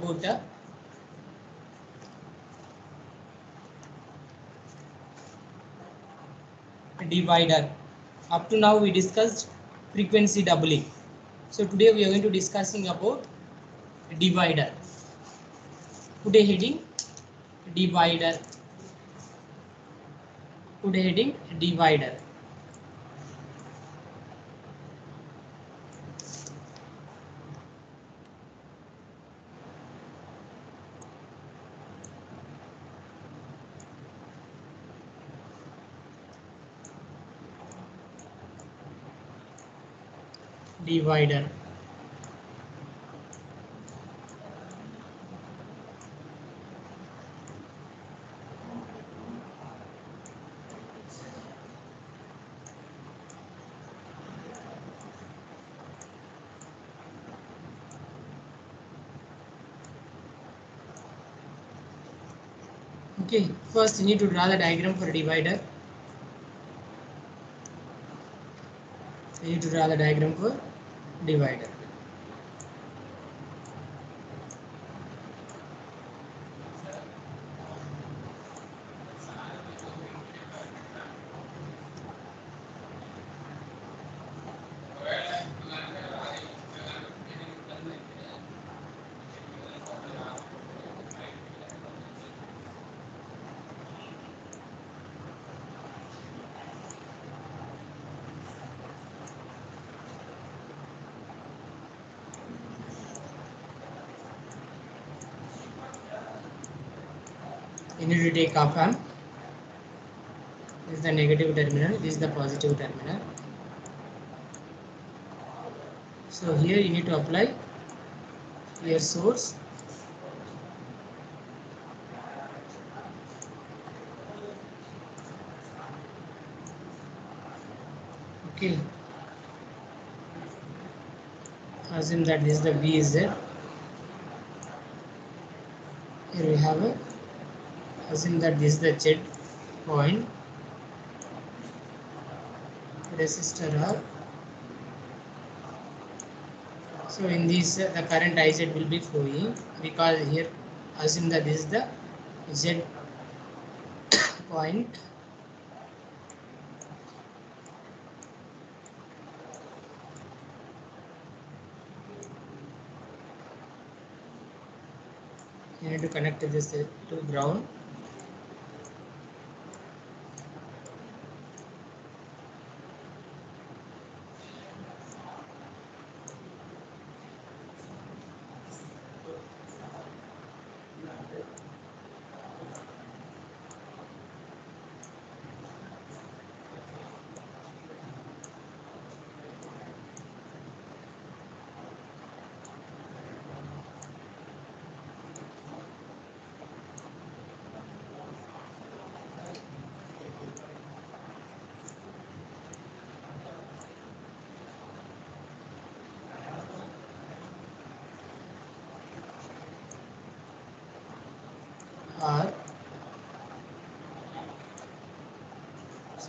बोलता? Divider up to now we discussed frequency doubling so today we are going to discussing about divider today heading divider today heading divider divider okay first you need to draw the diagram for a divider. You need to draw the diagram for divider. Need to take op amp this is the negative terminal this is the positive terminal. So here you need to apply your source. Okay. Assume that this is the V is there. Here we have a assume that this is the Z point. Resistor R so in this uh, the current IZ will be flowing because here assume that this is the Z point. You need to connect this to ground R.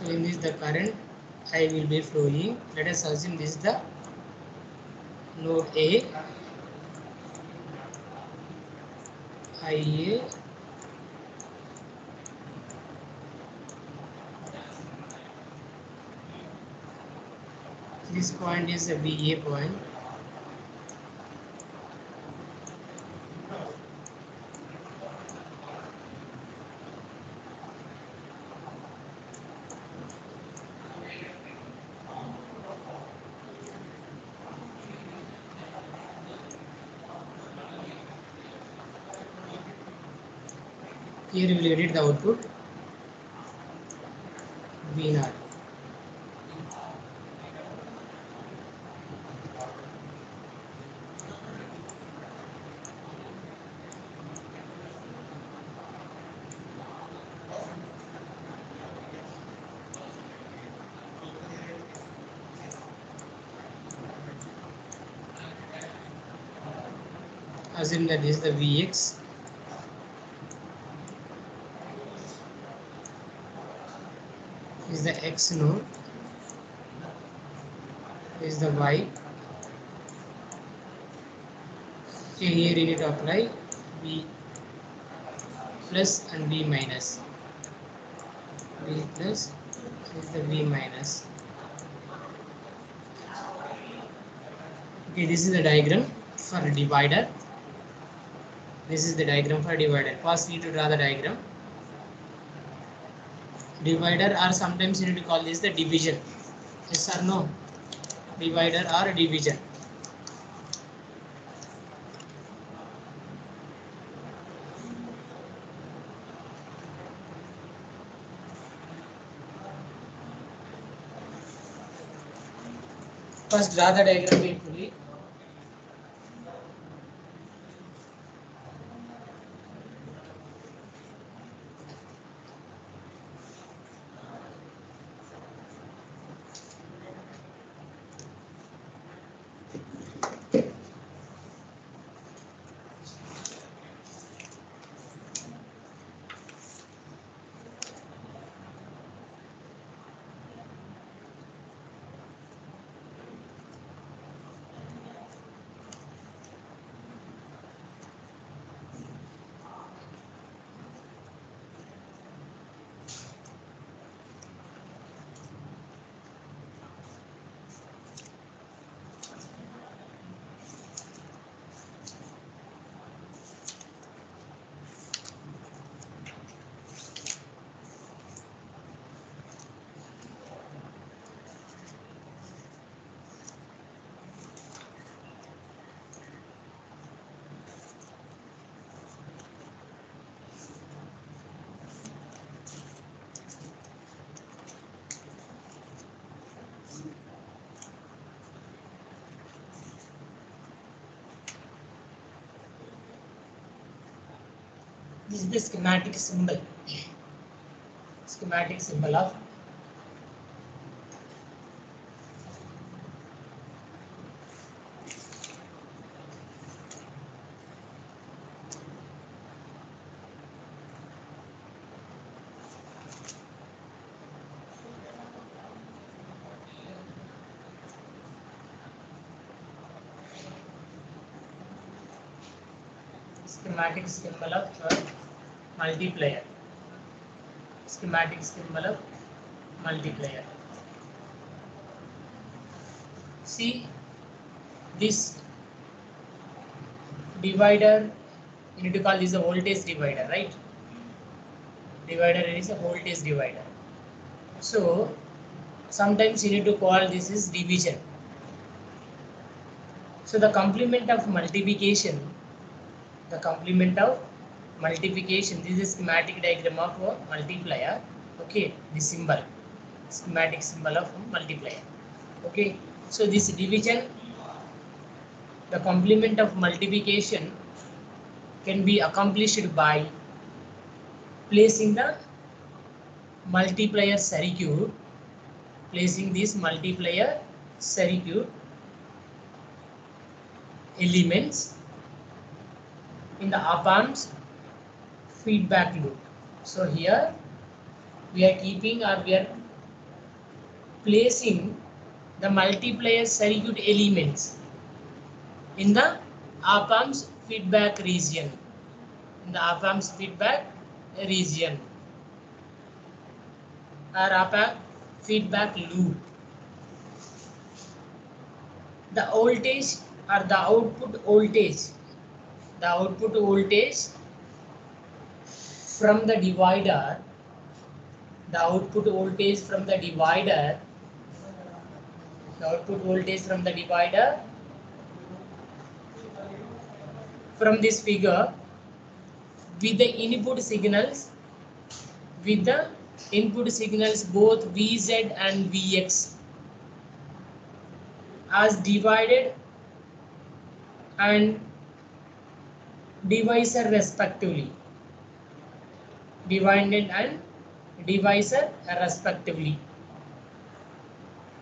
So in this the current I will be flowing. Let us assume this is the node A. IA this point is a VA point the output V naught. Assume that is the Vx is the x node is the y okay here you need to apply V plus and V minus. V plus is the V minus. Okay, this is the diagram for divider. This is the diagram for divider. First, you need to draw the diagram. Divider or sometimes you need to call this the division. Yes or no? Divider or division. First, draw the diagram This is the schematic symbol. Schematic symbol of schematic symbol of uh, multiplier. Schematic symbol of multiplier. See this divider, you need to call this a voltage divider, right? Divider is a voltage divider. So sometimes you need to call this is division. So the complement of multiplication the complement of multiplication. This is schematic diagram of a multiplier. Okay the symbol. Schematic symbol of multiplier. Okay so this division the complement of multiplication can be accomplished by placing the multiplier circuit placing this multiplier circuit elements in the op amps feedback loop. So here we are keeping or we are placing the multiplier circuit elements in the op amps feedback region. In the op amps feedback region or op amp feedback loop. The voltage or the output voltage the output voltage from the divider the output voltage from the divider the output voltage from the divider from this figure with the input signals with the input signals both Vz and Vx as dividend and divisor respectively dividend and divisor respectively.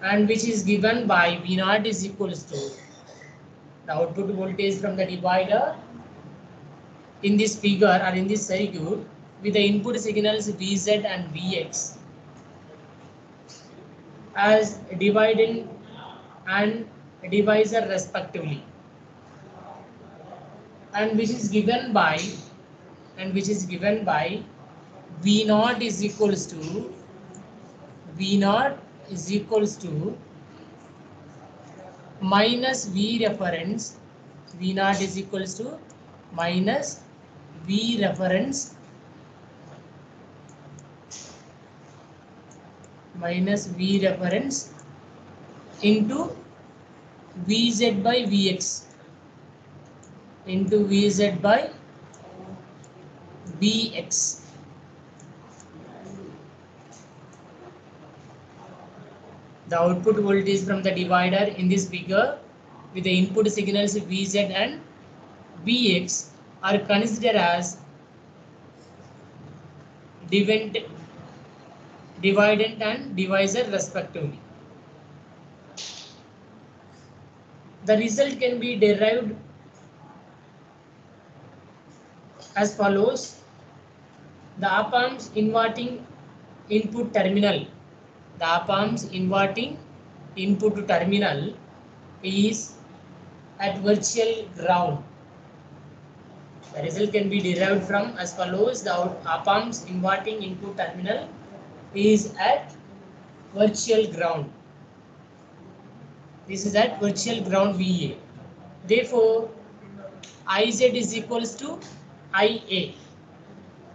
And which is given by V naught is equals to the output voltage from the divider in this figure or in this circuit with the input signals Vz and Vx as dividend and divisor respectively. And which is given by and which is given by v naught is equals to v naught is equals to minus v reference v naught is equals to minus v reference minus v reference into vz by vx into vz by vx the output voltage from the divider in this figure with the input signals vz and vx are considered as dividend dividend and divisor respectively. The result can be derived as follows. The op amps inverting input terminal the op amps inverting input terminal is at virtual ground the result can be derived from as follows the op amps inverting input terminal is at virtual ground this is at virtual ground VA. Therefore, IZ is equals to IA.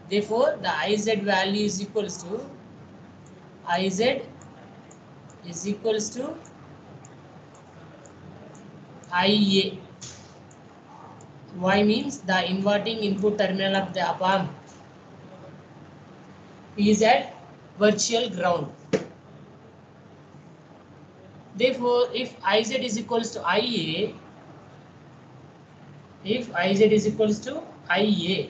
Therefore, the IZ value is equals to IZ is equals to IA. Y means the inverting input terminal of the op amp is at virtual ground. Therefore, if Iz is equals to Ia, if Iz is equals to Ia,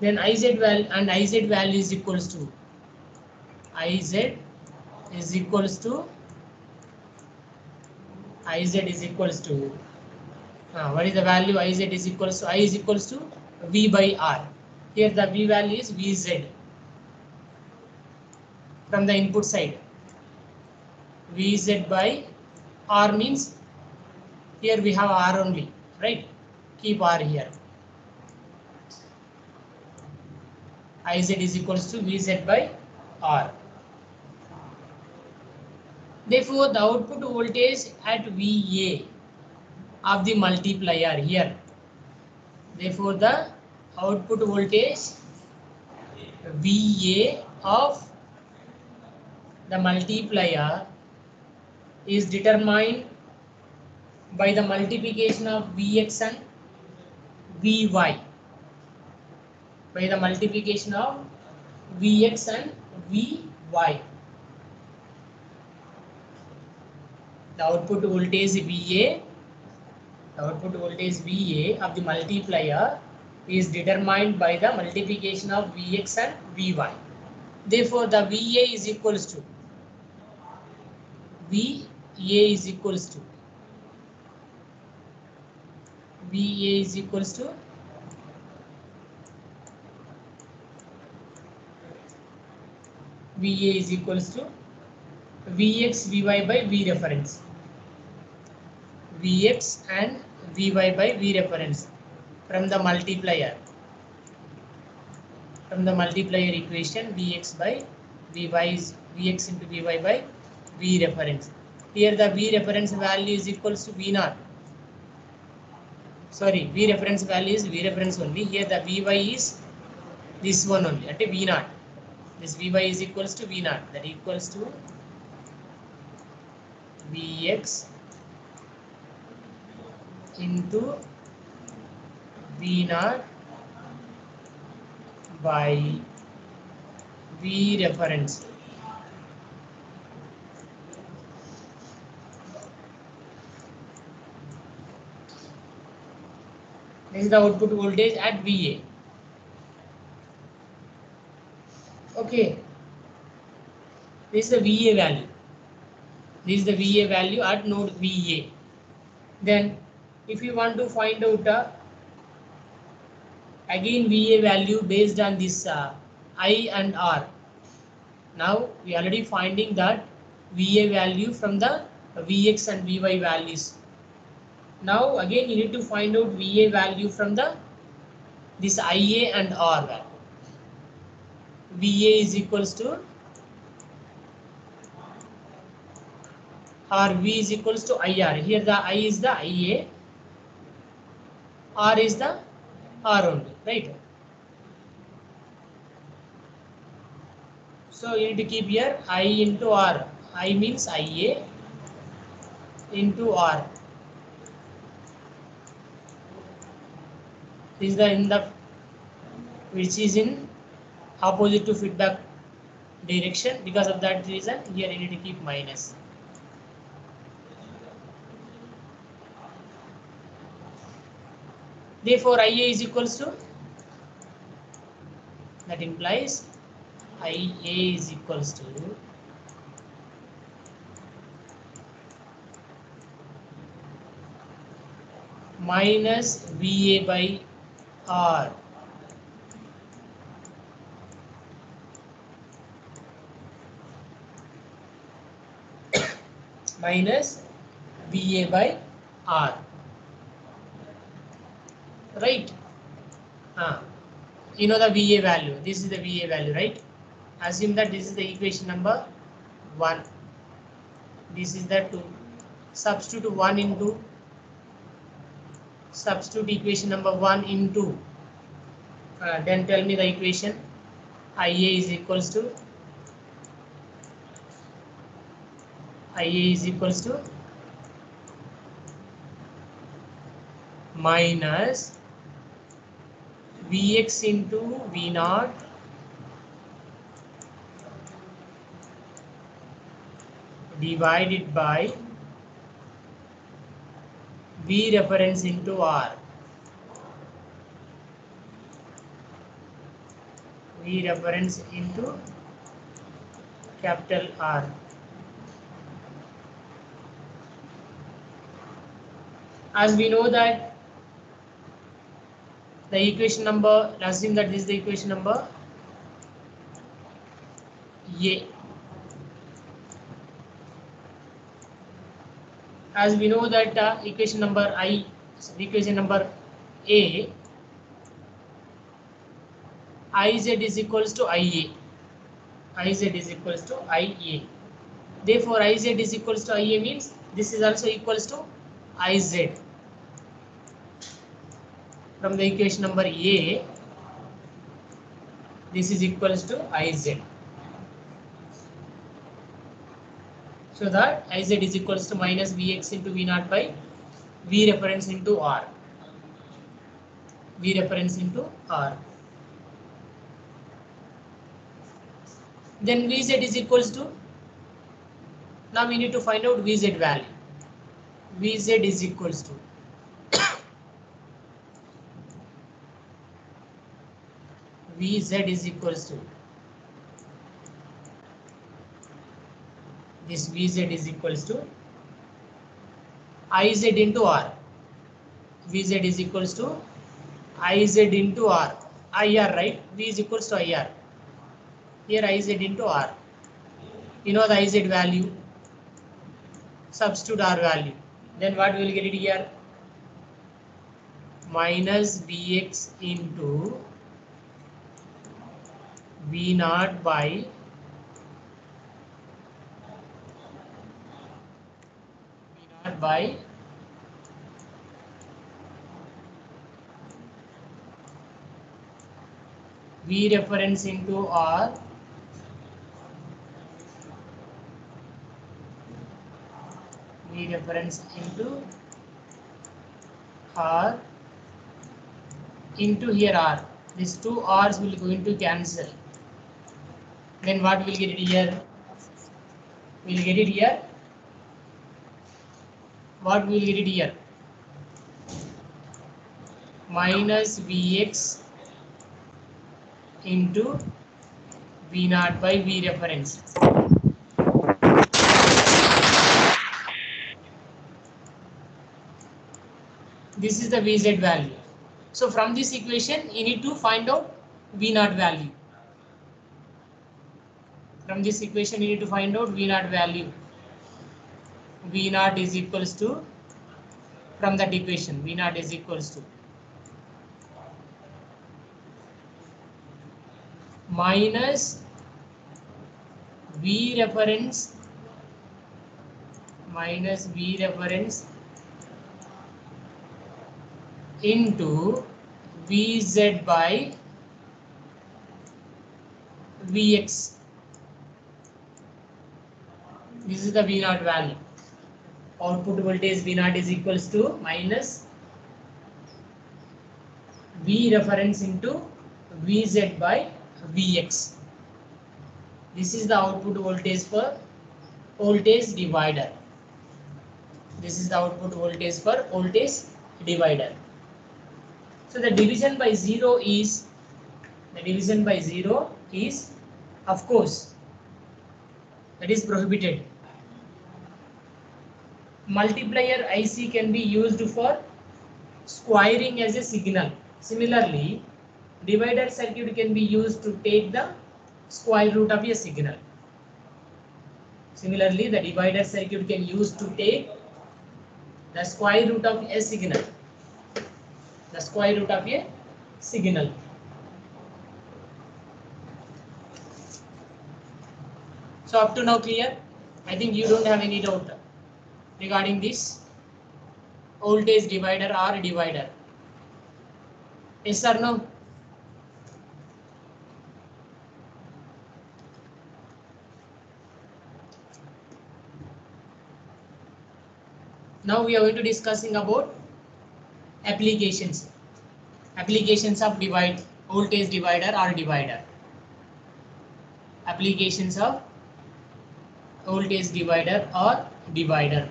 then Iz value and Iz value is equals to Iz is equals to Iz is equals to uh, what is the value Iz is equals to I is equals to V by R. Here the V value is Vz from the input side. Vz by R means here we have R only, right? Keep R here. Iz is equals to Vz by R. Therefore, the output voltage at VA of the multiplier here. Therefore, the output voltage VA of the multiplier is determined by the multiplication of Vx and Vy. By the multiplication of Vx and Vy. The output voltage VA, the output voltage VA of the multiplier is determined by the multiplication of Vx and Vy. Therefore, the VA is equals to V a is equals to VA is equals to VA is equals to Vx Vy by V reference. Vx and Vy by V reference from the multiplier. From the multiplier equation Vx by Vy is Vx into Vy by V reference. Here the V reference value is equals to V naught. Sorry, V reference value is V reference only. Here the Vy is this one only at V naught. This Vy is equals to V naught. That equals to Vx into V naught by V reference. This is the output voltage at VA. Okay. This is the VA value. This is the VA value at node VA. Then if you want to find out uh, again VA value based on this uh, I and R. Now we already finding that VA value from the VX and VY values Now again you need to find out VA value from the this IA and R value. VA is equals to or V is equals to IR. Here the I is the IA, R is the R only, right? So you need to keep here I into R. I means IA into R. This is the in the which is in opposite to feedback direction. Because of that reason, here you need to keep minus. Therefore, IA is equals to that implies IA is equals to minus VA by R. minus VA by R. Right? Ah, you know the VA value. This is the VA value, right? Assume that this is the equation number 1. This is the 2. Substitute 1 into substitute equation number 1 into uh, then tell me the equation IA is equals to IA is equals to minus Vx into V naught divided by V reference into R. V reference into capital R. As we know that the equation number, assume that this is the equation number A. As we know that uh, equation number I, equation number A, Iz is equals to Ia. Iz is equals to Ia. Therefore, Iz is equals to Ia means this is also equals to Iz. From the equation number A, this is equals to Iz. So that Iz is equals to minus Vx into V naught by V reference into R. V reference into R. Then Vz is equals to, now we need to find out Vz value. Vz is equals to Vz is equals to this Vz is equals to Iz into R. Vz is equals to Iz into R. IR, right? V is equals to IR. Here Iz into R. You know the Iz value. Substitute R value. Then what we will get it here? Minus bx into V naught by V naught by V reference into R V reference into R into here R. These two R's will going to cancel. Then what will get it here? We'll get it here. What will get it here? Minus Vx into V naught by V reference. This is the Vz value. So from this equation, you need to find out V naught value. From this equation, you need to find out V naught value. V naught is equals to from that equation v naught is equals to minus v reference minus v reference into vz by vx. This is the v naught value. Output voltage v naught is equals to minus v reference into vz by vx. This is the output voltage for voltage divider. This is the output voltage for voltage divider so the division by zero is the division by zero is of course that is prohibited multiplier IC can be used for squaring as a signal. Similarly, divider circuit can be used to take the square root of a signal. Similarly, the divider circuit can use to take the square root of a signal. The square root of a signal. So up to now clear? I think you don't have any doubt regarding this voltage divider or divider. Yes or no? Now we are going to discussing about applications. Applications of divide voltage divider or divider. Applications of voltage divider or divider.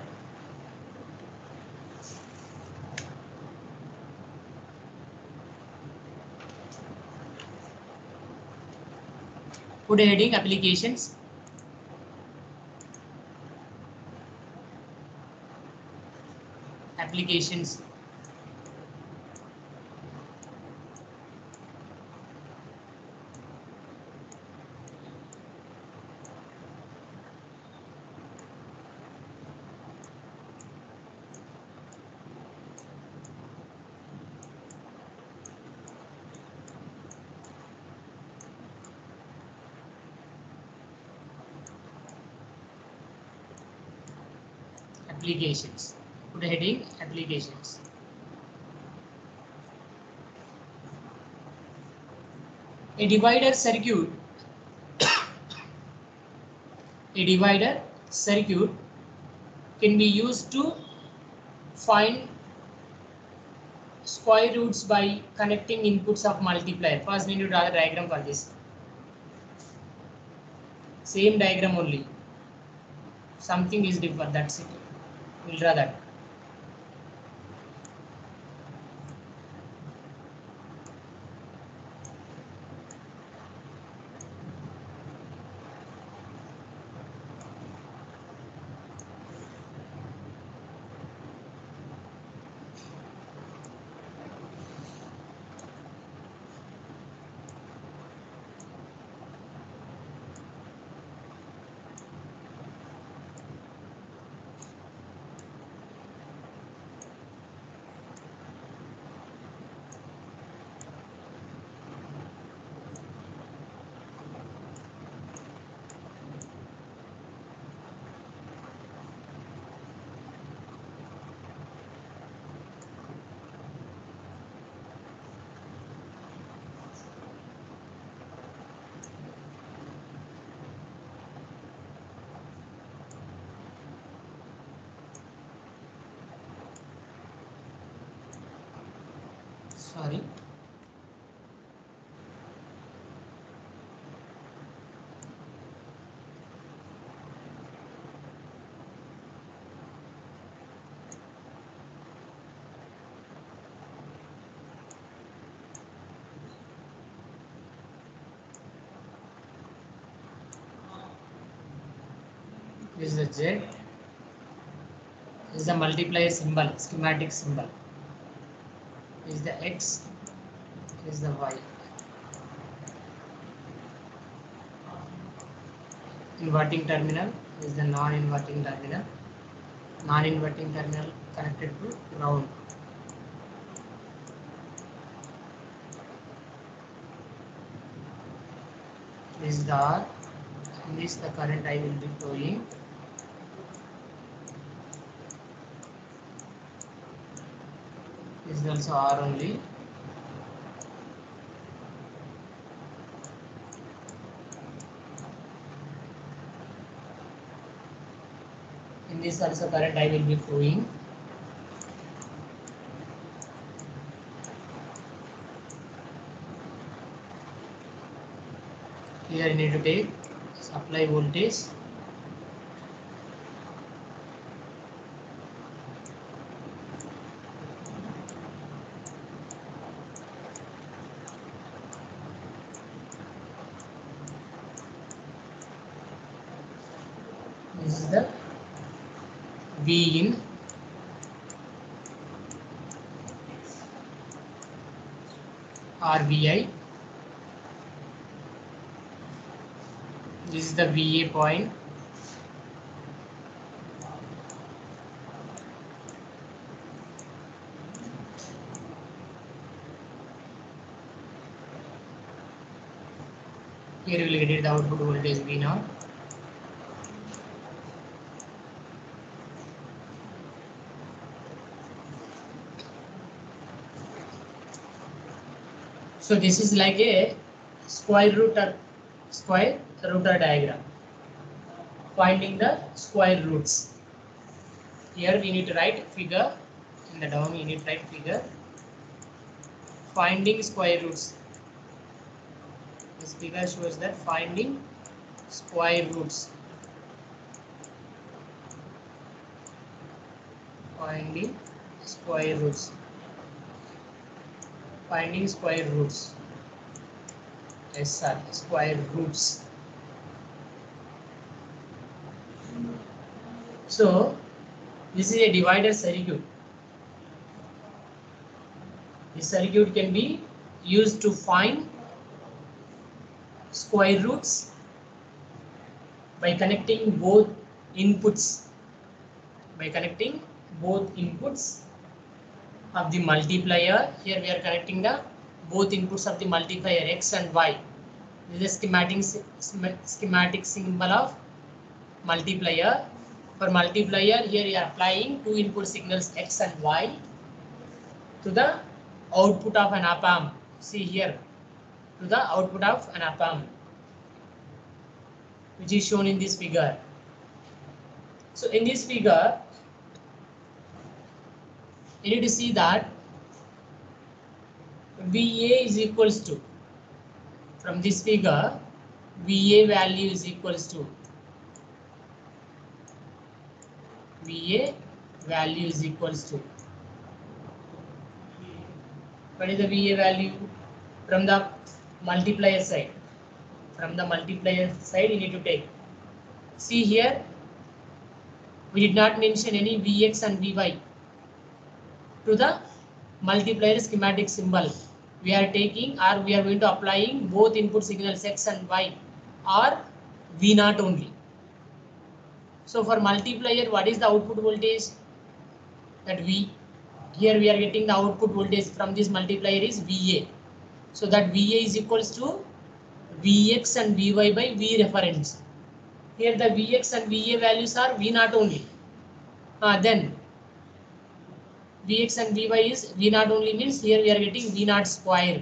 Put a heading applications. Applications. Applications. Put a heading applications. A divider circuit. a divider circuit can be used to find square roots by connecting inputs of multiplier. First, we need to draw the diagram for this. Same diagram only. Something is different. That's it. We'll draw Sorry. This is the Z. This is the multiplier symbol, schematic symbol. Is the X. Is the Y. Inverting terminal is the non-inverting terminal. non-inverting terminal connected to ground. This is the. In this the current I will be flowing. Is also R only. In this also current I will be flowing. Here I need to take supply voltage. This is the V in RVI. This is the VA point. Here we will get the output voltage V now. So this is like a square root or square router diagram. Finding the square roots. Here we need to write figure. In the down we need to write figure. Finding square roots. This figure shows that finding square roots. Finding square roots finding square roots. SR square roots. So this is a divider circuit. This circuit can be used to find square roots by connecting both inputs by connecting both inputs of the multiplier. Here we are connecting the both inputs of the multiplier x and y. This is a schematic schematic symbol of multiplier. For multiplier, here we are applying two input signals x and y to the output of an op amp. See here to the output of an op amp, which is shown in this figure. So in this figure, you need to see that VA is equals to from this figure VA value is equals to VA value is equals to what is the VA value from the multiplier side from the multiplier side you need to take see here we did not mention any Vx and Vy to the multiplier schematic symbol. We are taking or we are going to applying both input signals x and y or V naught only. So for multiplier, what is the output voltage? That V. Here we are getting the output voltage from this multiplier is VA. So that VA is equals to Vx and Vy by V reference. Here the Vx and Va values are V not only. Uh, then Vx and Vy is V not only means here we are getting V not square.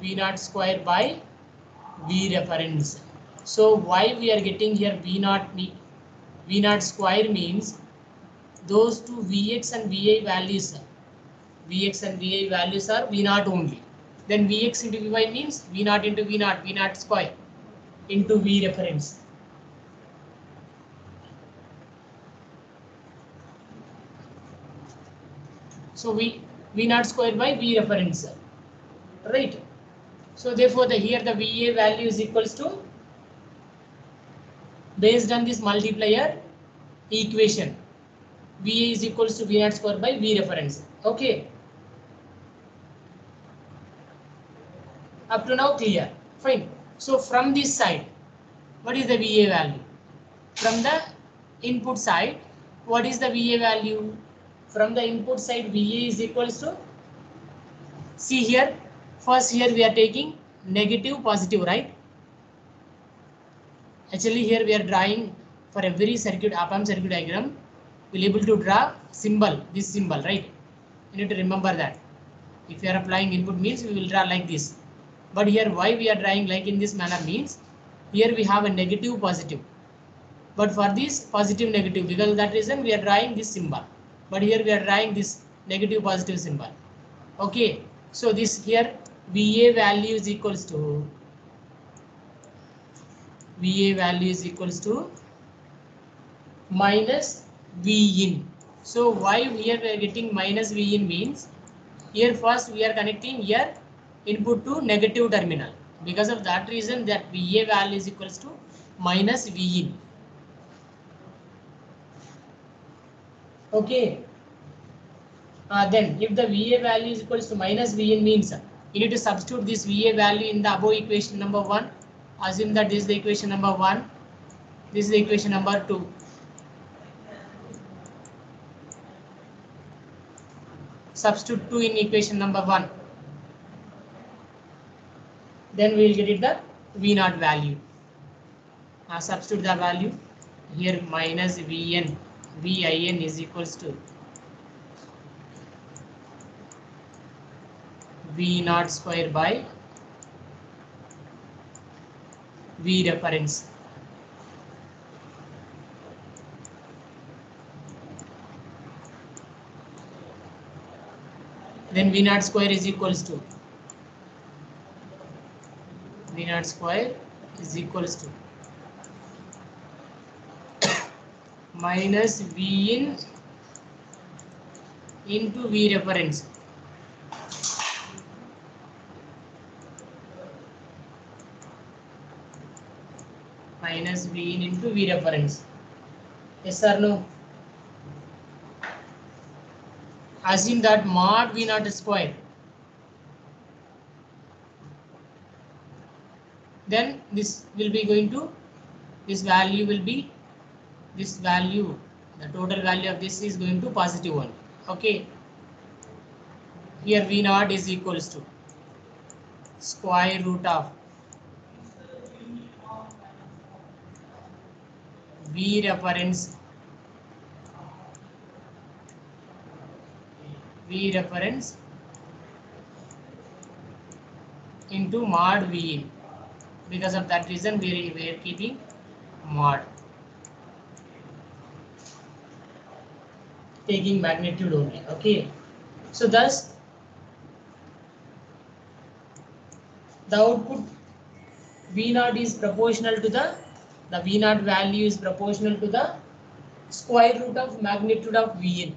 V not square by V reference. So why we are getting here V naught V not square means those two Vx and Va values Vx and Va values are V naught only. Then Vx into Vy means V naught into V naught, V naught square into V reference. So V V naught square by V reference, right? So therefore, the here the VA value is equals to based on this multiplier equation. VA is equals to V naught square by V reference. Okay. Up to now clear. Fine. So from this side, what is the VA value? From the input side, what is the VA value? From the input side, VA is equals to, see here, first here we are taking negative, positive, right? Actually here we are drawing for every circuit, op-amp circuit diagram, we'll able to draw symbol, this symbol, right? You need to remember that. If you are applying input means we will draw like this. But here why we are drawing like in this manner means here we have a negative positive. But for this positive negative because that reason we are drawing this symbol. But here we are drawing this negative positive symbol. Okay. So this here VA value is equals to VA value is equals to minus V in. So why here we are getting minus V in means here first we are connecting here input to negative terminal. Because of that reason that VA value is equals to minus V. Okay. Uh, then if the VA value is equals to minus V in means you need to substitute this VA value in the above equation number one. Assume that this is the equation number one. This is the equation number two. Substitute 2 in equation number 1. Then we will get it the V naught value. Now substitute the value. Here minus Vn, Vin is equals to V naught square by V reference. then V naught square is equals to V naught square is equals to minus V in into V reference. Minus V in into V reference. Yes or no? assume that mod v naught square then this will be going to this value will be this value the total value of this is going to positive one okay here v naught is equals to square root of v reference V reference into mod V. Because of that reason, we are, keeping mod. Taking magnitude only. Okay. So thus, the output V naught is proportional to the the V naught value is proportional to the square root of magnitude of V in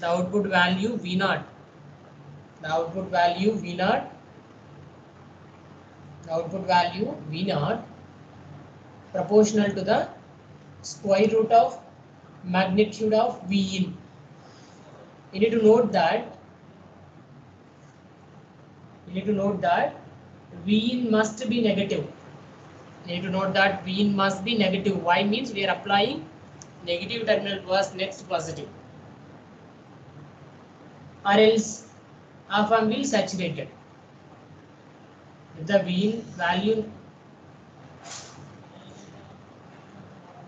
the output value V naught, the output value V naught, output value V naught proportional to the square root of magnitude of V in. You need to note that you need to note that V in must be negative. You need to note that V in must be negative. Why means we are applying negative terminal first, next positive or else op-amp will saturated. If the V in value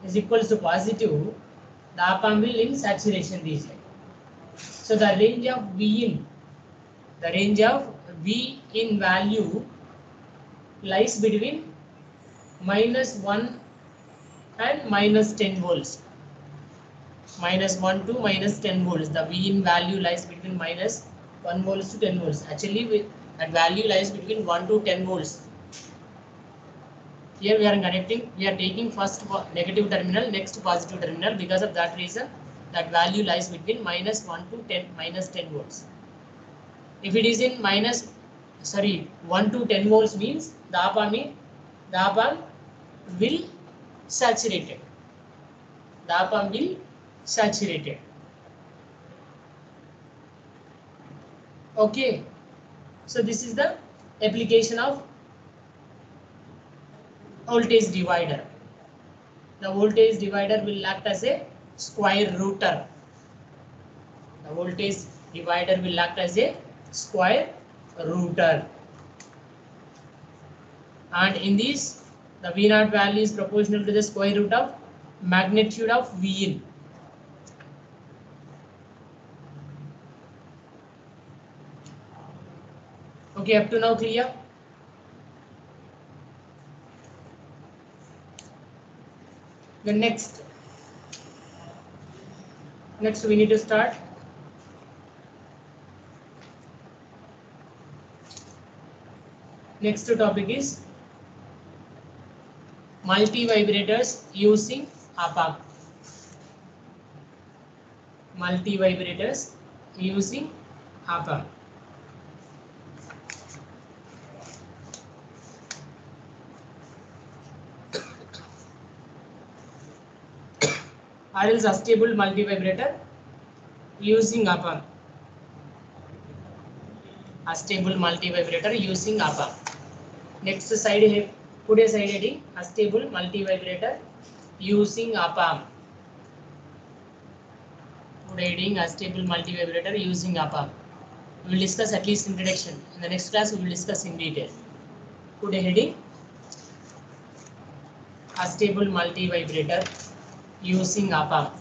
is equals to positive, the op-amp will in saturation region. So the range of V in, the range of V in value lies between minus 1 and minus 10 volts minus 1 to minus 10 volts. The V in value lies between minus 1 volts to 10 volts. Actually, that value lies between 1 to 10 volts. Here we are connecting, we are taking first negative terminal, next positive terminal. Because of that reason, that value lies between minus 1 to 10, minus 10 volts. If it is in minus, sorry, 1 to 10 volts means the op-amp, the op-amp will saturated. The op-amp will saturated. Okay, so this is the application of voltage divider. the voltage divider will act as a square rooter. The voltage divider will act as a square rooter. And in this, the V naught value is proportional to the square root of magnitude of V in. Okay, up to now clear? The next, next we need to start. Next topic is multi vibrators using op-amp. Multi vibrators using op-amp. Or else stable multivibrator using op-amp. A stable multivibrator using op-amp. Next side he- today side heading a stable multivibrator using op-amp. Today heading a stable multivibrator using op-amp. We will discuss at least introduction. In the next class we will discuss in detail. Today heading a stable multivibrator using op-amp.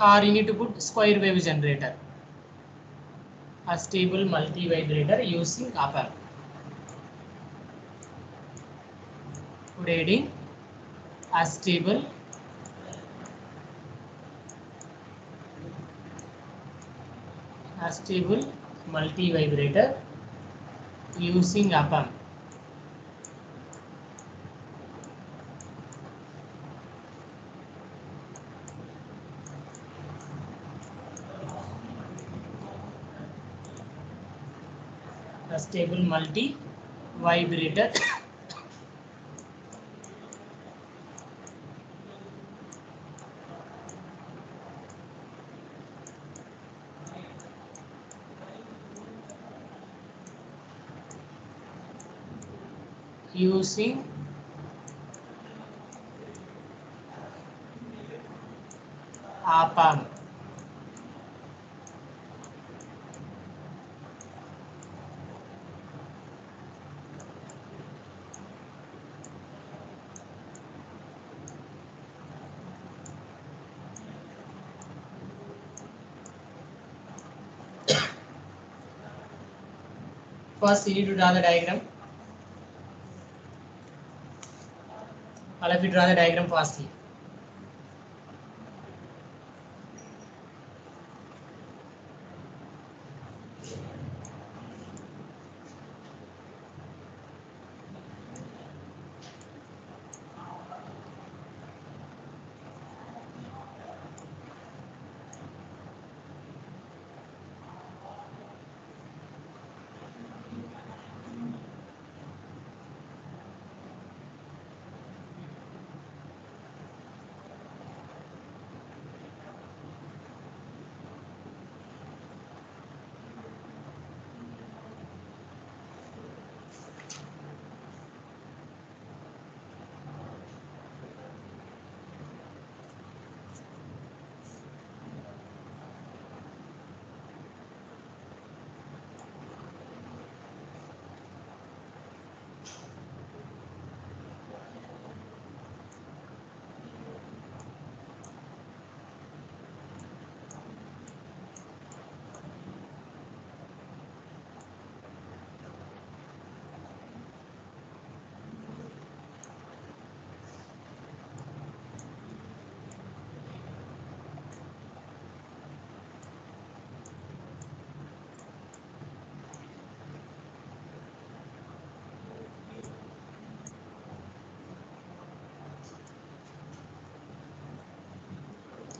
Um, or you need to put square wave generator. Astable multi-vibrator using. Today heading astable a stable multi-vibrator using op-amp. Astable multi-vibrator using op-amp. First, you need to draw the diagram. All of you draw the diagram fastly.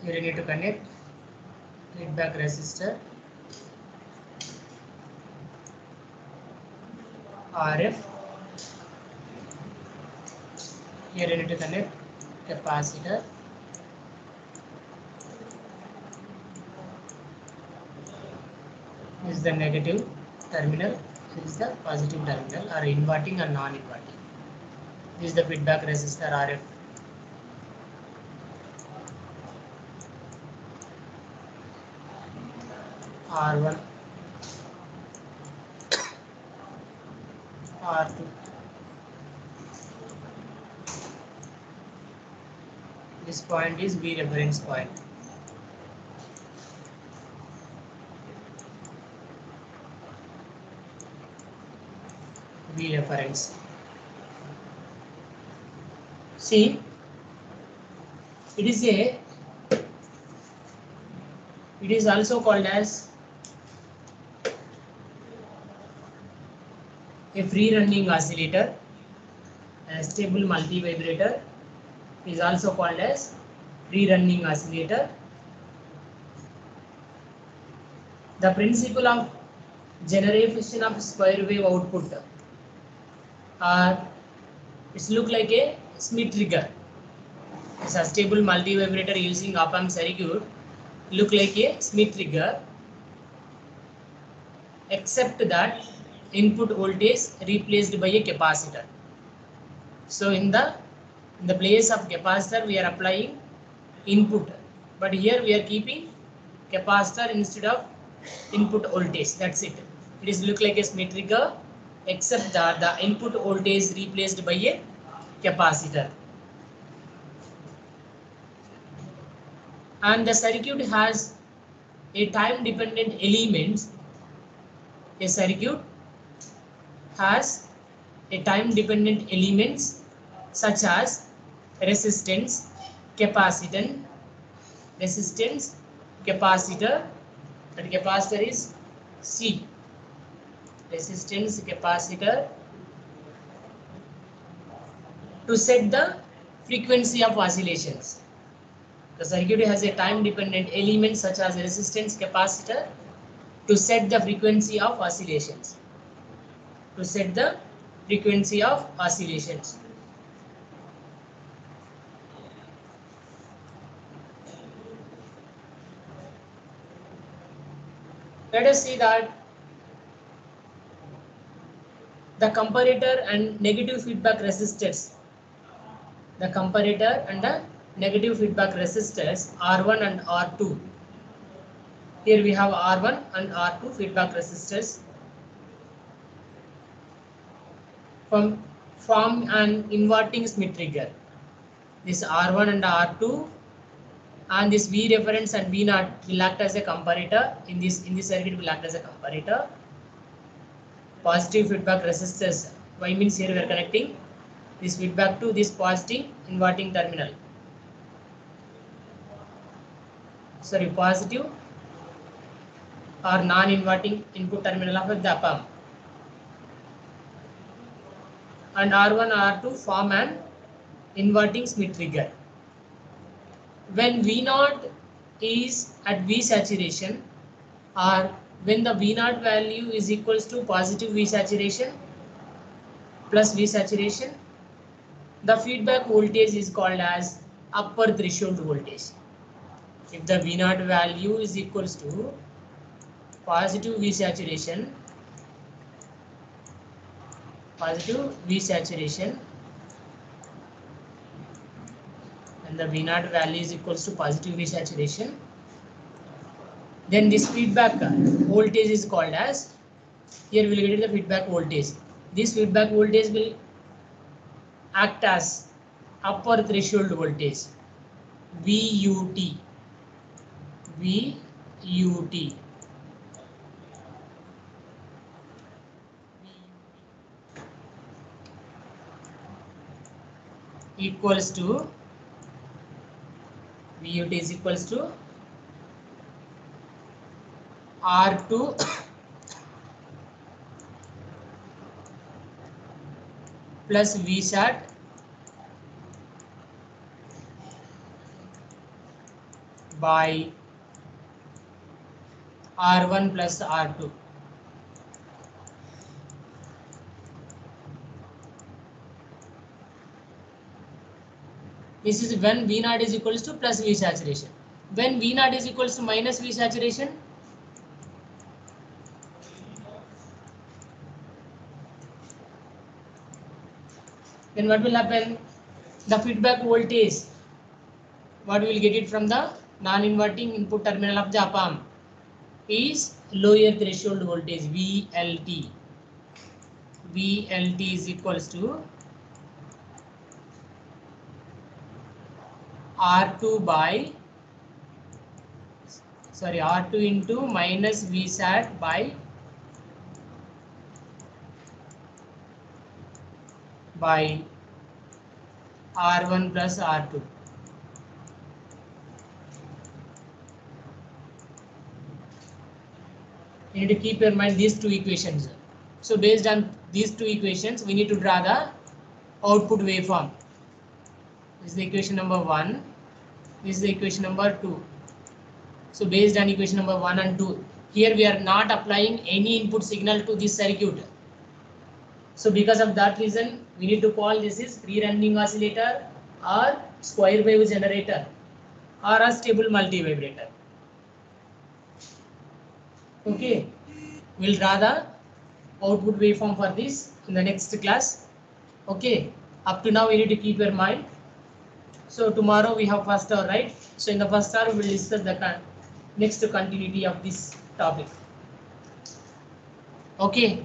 Here you need to connect feedback resistor RF. Here you need to connect capacitor. This is the negative terminal. This is the positive terminal or inverting or non-inverting. This is the feedback resistor RF. R1 R2 this point is B reference point. B reference. See it is a it is also called as a free running oscillator astable multi vibrator is also called as free running oscillator. The principle of generation of square wave output are it's look like a Schmitt trigger. It's a stable multi vibrator using op amp circuit. Look like a Schmitt trigger except that input voltage replaced by a capacitor. So in the in the place of capacitor we are applying input but here we are keeping capacitor instead of input voltage that's it. It is look like a trigger except that the input voltage is replaced by a capacitor. and the circuit has a time dependent elements a circuit has a time dependent elements such as resistance capacitance resistance capacitor that capacitor is c resistance capacitor to set the frequency of oscillations the circuit has a time dependent element such as resistance capacitor to set the frequency of oscillations. To set the frequency of oscillations. Let us see that the comparator and negative feedback resistors, the comparator and the negative feedback resistors R1 and R2. Here we have R1 and R2 feedback resistors from form an inverting Schmitt trigger. This R1 and R2 and this V reference and V naught will act as a comparator. In this in this circuit will act as a comparator. Positive feedback resistors. Y means here we are connecting this feedback to this positive inverting terminal. sorry positive or non-inverting input terminal of the op amp and R1 R2 form an inverting Schmitt trigger. When V0 is at V saturation or when the V0 value is equals to positive V saturation plus V saturation, the feedback voltage is called as upper threshold voltage if the V naught value is equals to positive V saturation, positive V saturation, and the V naught value is equals to positive V saturation, then this feedback voltage is called as, here we will get the feedback voltage. This feedback voltage will act as upper threshold voltage, VUT. VUT. Equals to VUT is equals to R2 plus VSAT by R1 plus R2. This is when V naught is equals to plus V saturation. When V naught is equals to minus V saturation, then what will happen? The feedback voltage, what we will get it from the non-inverting input terminal of the op amp is lower threshold voltage VLT. VLT is equals to R2 by sorry R2 into minus VSAT by by R1 plus R2. You need to keep your mind these two equations. So based on these two equations, we need to draw the output waveform. This is the equation number one. This is the equation number two. So based on equation number one and two, here we are not applying any input signal to this circuit. So because of that reason, we need to call this is free running oscillator or square wave generator or astable multivibrator. Okay, we'll draw the output waveform for this in the next class. Okay, up to now we need to keep your mind. So tomorrow we have first hour, right? So in the first hour we will discuss the con- next continuity of this topic. Okay.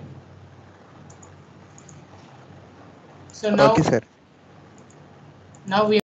So now, Okay, sir. now we